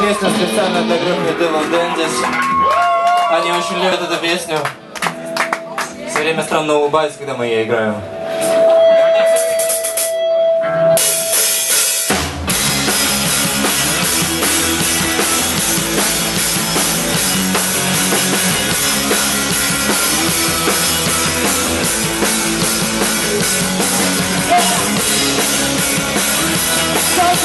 Песня специально для группы Devil Dandies. Они очень любят эту песню. Все время странно улыбаются, когда мы ее играем.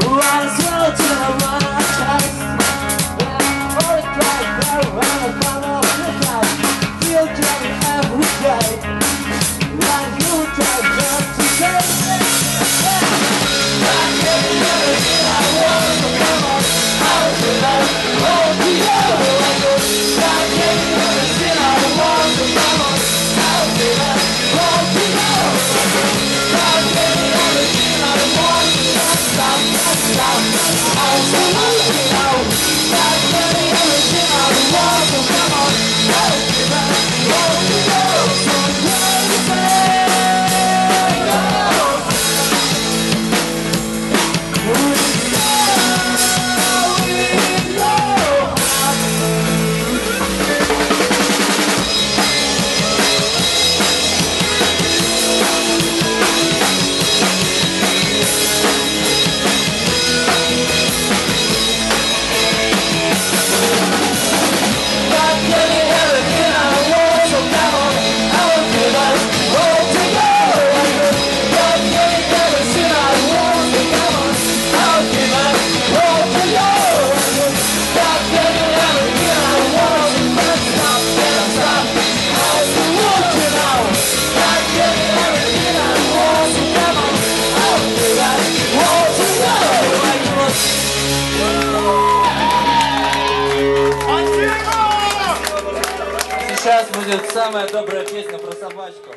Run as well to the I'm out, out. Сейчас будет самая добрая песня про собачку.